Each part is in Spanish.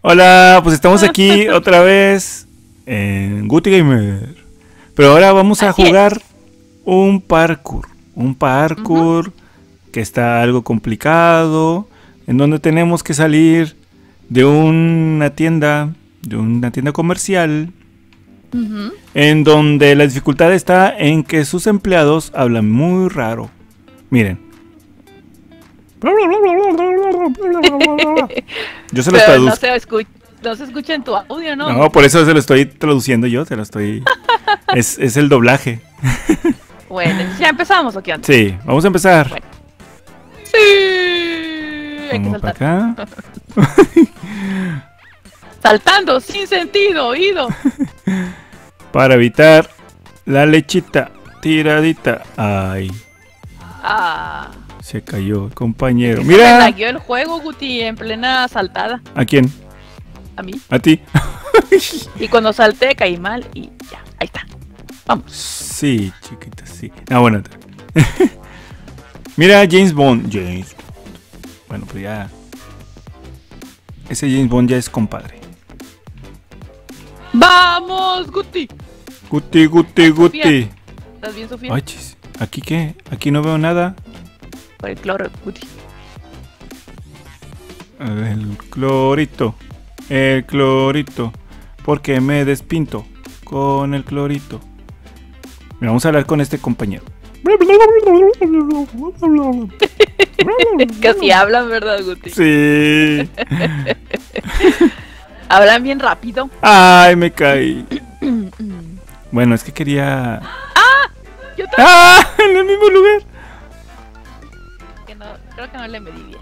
Hola, pues estamos aquí otra vez en Guti Gamer. Pero ahora vamos a Así es. jugar un parkour. Un parkour que está algo complicado. En donde tenemos que salir de una tienda, de una tienda comercial. En donde la dificultad está en que sus empleados hablan muy raro. Miren. Yo se no traduzco. se, no se escucha en tu audio, ¿no? No, por eso se lo estoy traduciendo yo, se lo estoy... es, es el doblaje. Bueno, ya empezamos aquí antes. Sí, vamos a empezar. Bueno. Sí. Hay que Vamos para saltar. acá. Saltando sin sentido, oído. Para evitar la lechita tiradita. Ay, Ah. Se cayó el compañero. Se Mira, lagueó el juego, Guti, en plena saltada. ¿a quién? A mí. A ti. Y cuando salté caí mal y ya, ahí está. Vamos. Sí, chiquita, sí. Ah, bueno. Mira, James Bond. James Bond. Bueno, pues ya. Ese James Bond ya es compadre. ¡Vamos, Guti! Guti, guti, guti. ¿Estás bien, Sofía? Ay, chis. ¿Aquí qué? Aquí no veo nada. Por el cloro, Guti. El clorito. El clorito. Porque me despinto con el clorito. Mira, vamos a hablar con este compañero. Casi hablan, ¿verdad, Guti? Sí. Hablan bien rápido. Ay, me caí. Bueno, es que quería. Yo también. ¡Ah! En el mismo lugar. Creo que no le medí bien.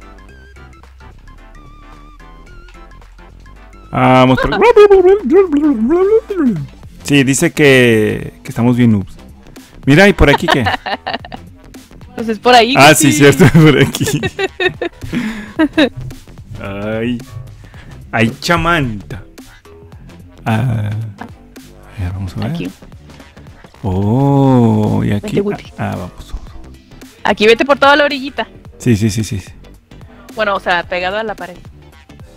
Vamos por... Sí, dice que, que estamos bien noobs. Mira, ¿y por aquí qué? Pues es por ahí. Ah, Guti. sí, cierto, por aquí. Ay. Ay, chamanta. Ah, a ver, vamos a ver. Aquí. Oh, y aquí. Vete. Ah, ah, vamos. Aquí vete por toda la orillita. Sí, sí, sí, sí. Bueno, o sea, pegado a la pared.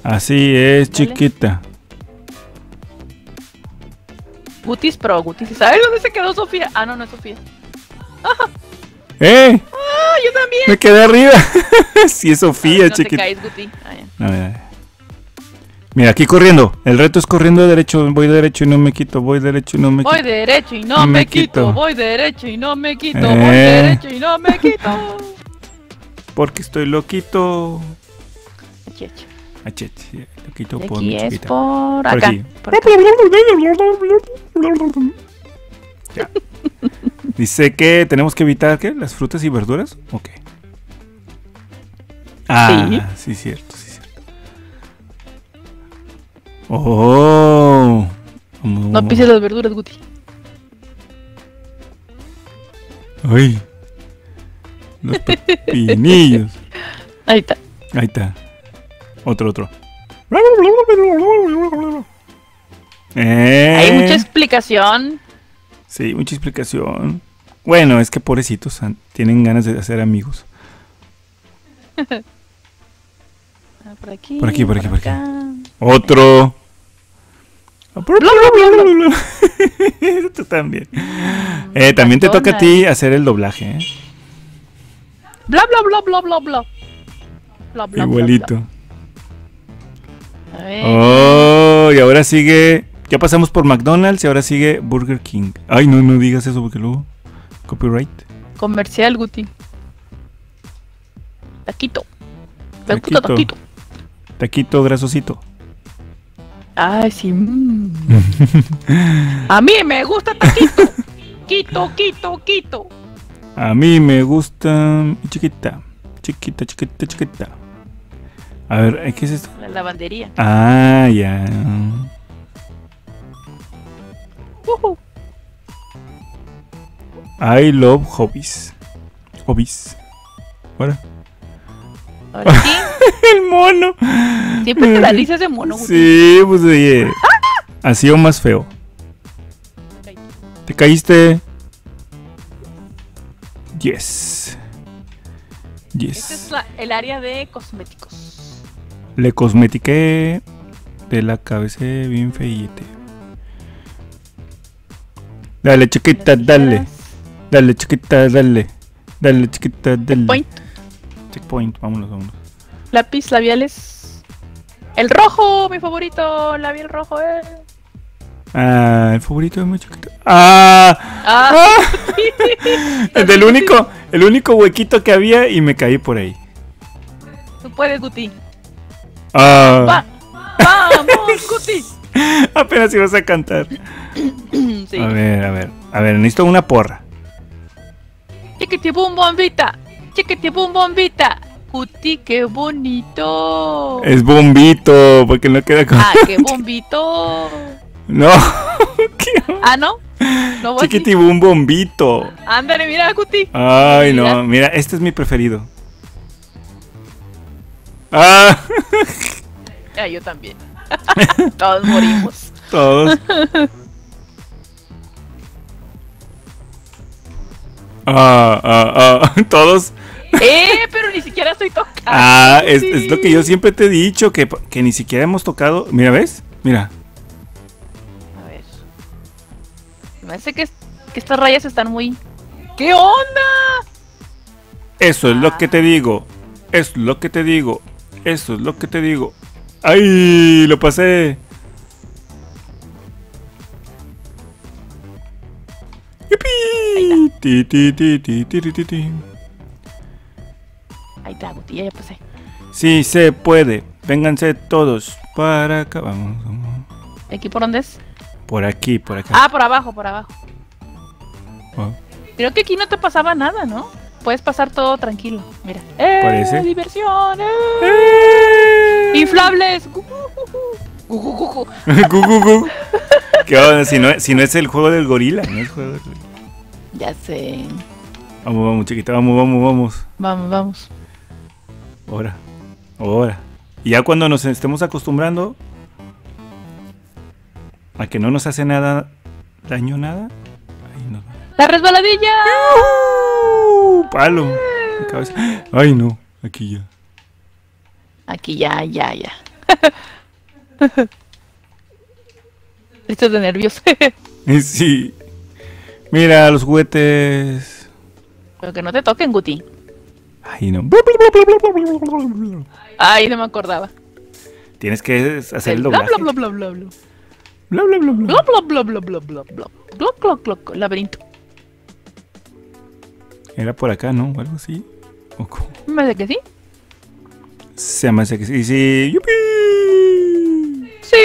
Así es, Dale. chiquita. Gutis Pro, Gutis. ¿Sabes dónde se quedó Sofía? Ah, no, no es Sofía. ¡Eh! Ah, yo también. Me quedé arriba. sí, es Sofía, no te chiquita. caes, Guti. Ya. A ver, a ver. Mira, aquí corriendo. El reto es corriendo derecho. Voy derecho y no me quito. Voy derecho y no me Voy quito. derecho y no Me quito. quito. Voy derecho y no me quito. Eh. Voy derecho y no me quito. Porque estoy loquito. Che, sí, loquito Y por mi es chiquita. por acá. aquí. por acá. Ya. Dice que tenemos que evitar ¿qué? las frutas y verduras. Ok. Ah, sí, cierto, sí, cierto. Oh. No pises las verduras, Guti. Ay. Los pepinillos. Ahí está. Ahí está. Otro, otro. Eh, Hay mucha explicación. Sí, mucha explicación. Bueno, es que pobrecitos tienen ganas de hacer amigos. Ah, Por aquí. Por aquí, por aquí, por aquí. Otro. Tú también. Eh, también te toca a ti hacer el doblaje, ¿eh? Bla, bla, bla, bla, bla, bla. Bla, bla, bla, Igualito. bla. A ver. Oh, y ahora sigue. Ya pasamos por McDonald's y ahora sigue Burger King. Ay, no, no digas eso porque luego. Copyright. Comercial, Guti. Taquito. Me gusta Taquito. taquito. Taquito grasosito. Ay, sí. mm. A mí me gusta taquito. Quito, quito, quito. A mí me gusta chiquita. Chiquita, chiquita, chiquita. A ver, ¿eh, ¿qué es esto? La lavandería. Ah, ya. Ujú. I love hobbies. Hobbies. Ahora. Ahora sí. El mono. Siempre te la dices de mono, Guti. Sí, pues oye. Así o más feo. ¿Te caíste? Yes. Este Yes. es la- el área de cosméticos. Le cosmetiqué. de la cabeza bien feíte. Dale, chiquita, dale. Dale, chiquita, dale. Dale, chiquita, dale. Point. Checkpoint, vámonos, vámonos. Lápiz labiales. El rojo, mi favorito. Labial rojo, eh. Ah, el favorito de mi chiquita. Ah, Ah, el del único, el único huequito que había y me caí por ahí. tú puedes, Guti. Ah, Va. Vamos, Guti. apenas ibas a cantar. sí. A ver, a ver, a ver, necesito una porra. Chiquiti bum bombita. Chiquiti bum bombita. Guti, qué bonito. Es bombito, porque no queda como. Ah, qué bombito. No, ¿qué? Ah, no. No voy. Chiquitibum bombito. Ándale, mira, Guti. Ay, Mira. no, mira, este es mi preferido. Ah, Ah, yo también. Todos morimos. todos. Ah, ah, ah, todos. Eh, pero ni siquiera estoy tocando. Ah, es, es lo que yo siempre te he dicho, que, que ni siquiera hemos tocado. Mira, ¿ves? Mira. Me parece que, que estas rayas están muy. ¿Qué onda? Eso es lo que te digo. Es lo que te digo. Eso es lo que te digo. ¡Ay! Lo pasé. ¡Yupi! Ti, ti, ti, ti, ti, ti. Ahí está, ya pasé. Sí se puede. Vénganse todos para acá. Vamos, vamos. ¿Aquí por dónde es? Por aquí, por acá. Ah, por abajo, por abajo. Ah. Creo que aquí no te pasaba nada, ¿no? Puedes pasar todo tranquilo. Mira. ¡Eh! Parece. ¡Diversión! ¡Eh! ¡Eh! ¡Inflables! ¿Qué onda? Si no, si no es el juego del gorila, no es el juego del gorila. Ya sé. Vamos, vamos, chiquita, vamos, vamos, vamos. Vamos, vamos. Ahora, ahora. Y ya cuando nos estemos acostumbrando a que no nos hace nada daño nada, ahí nos va. ¡La resbaladilla! ¡Uh! Palo. Mi cabeza. Ay, no, aquí ya. Aquí ya, ya, ya. Esto es de nervios. Sí. Mira los juguetes. Pero que no te toquen, Guti. Ay, no. Ay, no me acordaba. Tienes que hacer el bla doblaje. bla bla bla bla bla. Bla, bla, bla, bla. Bla bla bla bla bla bla. Laberinto. Era por acá, ¿no? O algo así. ¿O cómo? Me parece que sí. Se me hace que sí. sí. ¡Yupi! Sí.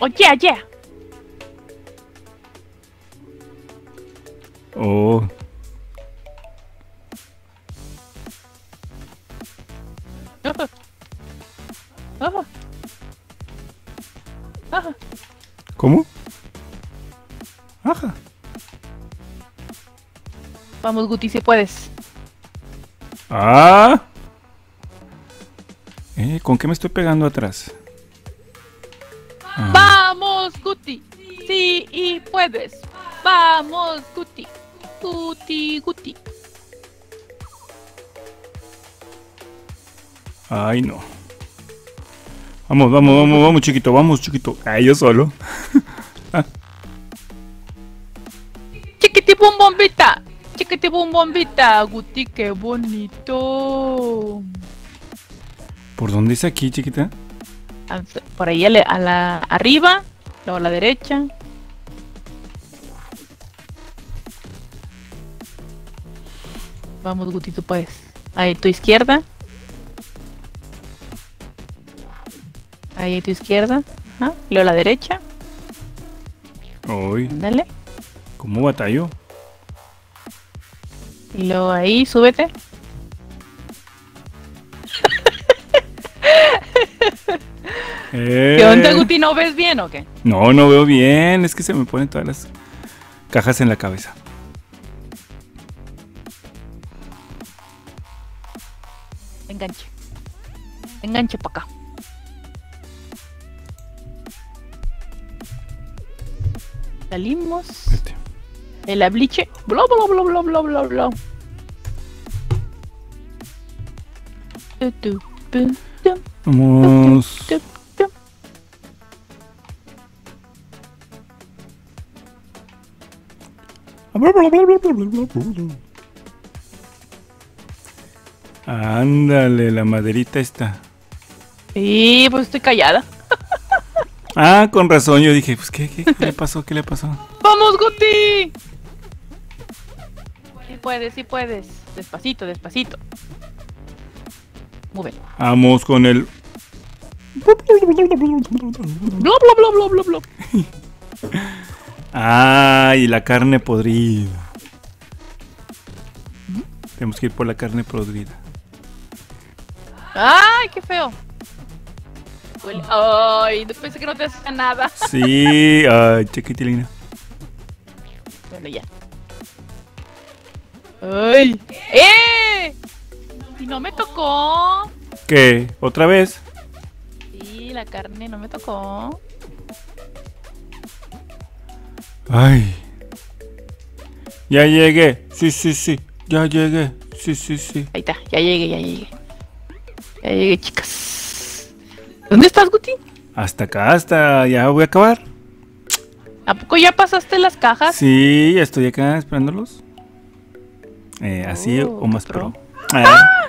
Oye, oye. Oh. Ajá. Vamos, Guti, si puedes. Ah. Eh, ¿Con qué me estoy pegando atrás? Ah. Vamos, Guti. Sí, y puedes. Vamos, Guti. Guti, Guti. Ay, no. Vamos, vamos, vamos, vamos, chiquito, vamos, chiquito. Ay, yo solo. Chiquitibum bombita. Chiquitibum bombita. Guti, qué bonito. ¿Por dónde es aquí, chiquita? Por ahí a la, a la arriba, luego a la derecha. Vamos, Guti, tú puedes. Ahí tu izquierda. Ahí tu izquierda. Ajá. Luego a la derecha. Ay, Dale. ¿Cómo batallo? Y luego ahí, súbete. ¿Qué onda, Eh. Guti? ¿No ves bien o qué? No, no veo bien. Es que se me ponen todas las cajas en la cabeza. Enganche. Enganche para acá. Salimos. Espérate el abliche, bla bla bla bla bla bla bla. Vamos. Ándale, la maderita está. Sí, pues estoy callada. Ah, con razón, yo dije, pues ¿qué, qué, qué le pasó? ¿Qué le pasó? ¡Vamos, Guti! Puedes, sí puedes. Despacito, despacito. Muy bien. Vamos con el... Bla, bla, bla, bla, bla, bla. Ay, la carne podrida. Tenemos que ir por la carne podrida. ¡Ay, qué feo! Ay, pensé que no te hacía nada. Sí, ay, chiquitilina. Bueno, ya. ¡Ay! ¡Eh! Y no me tocó. ¿Qué? ¿Otra vez? Sí, la carne no me tocó. Ay. Ya llegué. Sí, sí, sí. Ya llegué. Sí, sí, sí. Ahí está, ya llegué, ya llegué. Ya llegué, chicas. ¿Dónde estás, Guti? Hasta acá, hasta ya voy a acabar. ¿A poco ya pasaste las cajas? Sí, ya estoy acá esperándolos. Eh, así Oh, o más qué pro. pro. Ah.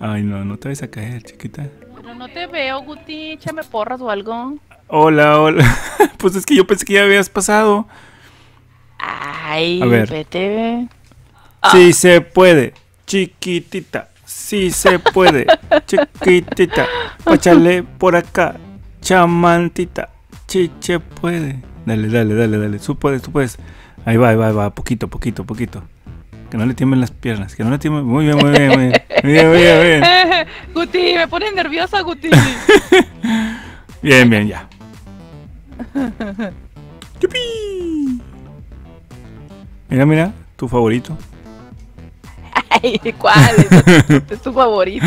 Ay, no, no te vayas a caer, chiquita. Pero no te veo, Guti. Échame porras o algo. Hola, hola. pues es que yo pensé que ya habías pasado. Ay, A ver. vete. Ah. Sí se puede, chiquitita. Sí se puede, chiquitita. Páchale por acá, chamantita. Chiche puede. Dale, dale, dale, dale. Tú puedes, tú puedes. Ahí va, ahí va, ahí va. Poquito, poquito, poquito. Que no le tiemblen las piernas. Que no le tiemblen. Muy bien, muy bien, muy bien. Muy bien, muy bien, muy bien. Guti, me pone nerviosa, Guti. Bien, bien, ya. ¡Yupi! Mira, mira, tu favorito. Ay, ¿cuál? Es, es tu favorito.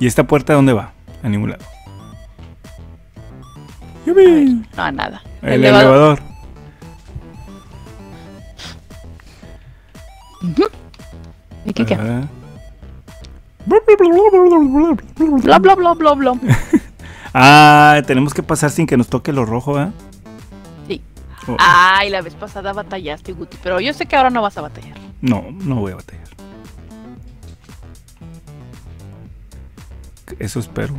¿Y esta puerta dónde va? A ningún lado. ¡Yupi! No, nada. El elevador. ¿Y qué qué? Ah. Bla, bla, bla, bla, bla. Ah, tenemos que pasar sin que nos toque lo rojo, ¿eh? Sí. Oh, Ay, la vez pasada batallaste, Guti. Pero yo sé que ahora no vas a batallar. No, no voy a batallar. Eso espero.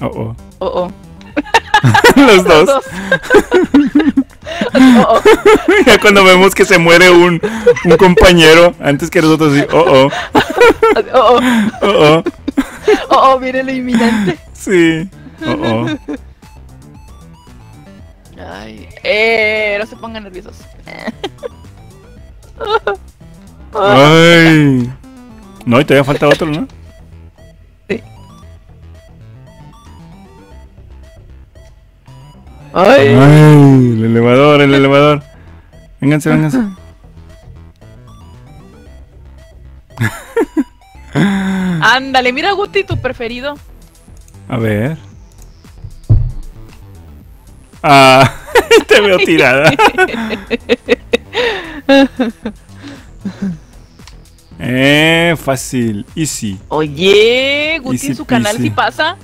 Oh, oh. Oh, oh. Los dos. Dos. Oh, oh. ya cuando vemos que se muere un, un compañero antes que nosotros, sí. Oh, oh. Oh, oh. Oh, oh. Oh, oh, mire lo inminente. Sí. Oh, oh. Ay, eh, no se pongan nerviosos. Ay. No, y todavía falta otro, ¿no? Ay. Ay, el elevador, el elevador. Vénganse, vénganse. Ándale, mira Guti, tu preferido. A ver. Ah, te veo tirada. eh, fácil, easy. Oye, Guti Easy en su canal peasy. sí pasa.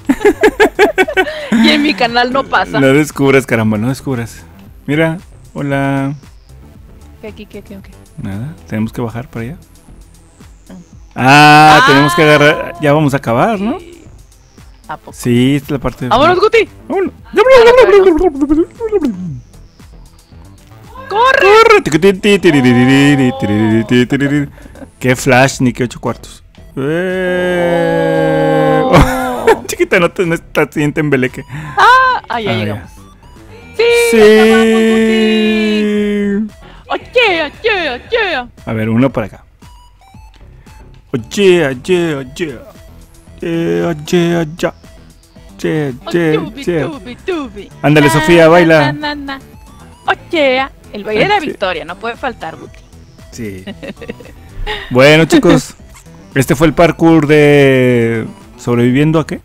y en mi canal no pasa. No descubras, caramba, no descubras. Mira, hola. ¿Qué, qué, qué, qué, qué? Nada, tenemos que bajar para allá. Ah, Ah. tenemos que agarrar. Ya vamos a acabar, ¿no? ¿A poco? Sí, esta es la parte. ¡Vámonos, Guti! Vámonos. ¡Corre! Corre. Qué flash, ni que ocho cuartos. Eh. Oh. Chiquita, no te no estás siente en Beleque. Ah, ya Ah, llegamos. ¡Sí! Sí. ¡Oye, oye, oye! A ver, uno para acá. Oye, oye, oye. Oye, oye. Oye, oye. tubi, tubi. Ándale, Sofía, baila. na, na, na. Oye, el baile de la victoria, no puede faltar, Guti. Sí. Bueno, chicos, este fue el parkour de sobreviviendo a qué?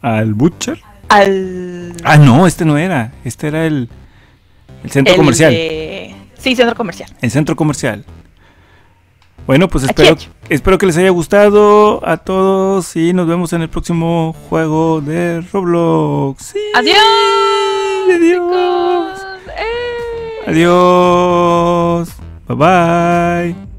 Al Butcher. Al. Ah, no, este no era. Este era el el centro el comercial. de- Sí, centro comercial. El centro comercial. Bueno, pues espero, espero que les haya gustado a todos y nos vemos en el próximo juego de Roblox. Adiós. Adiós. Eh. Adiós. Bye bye.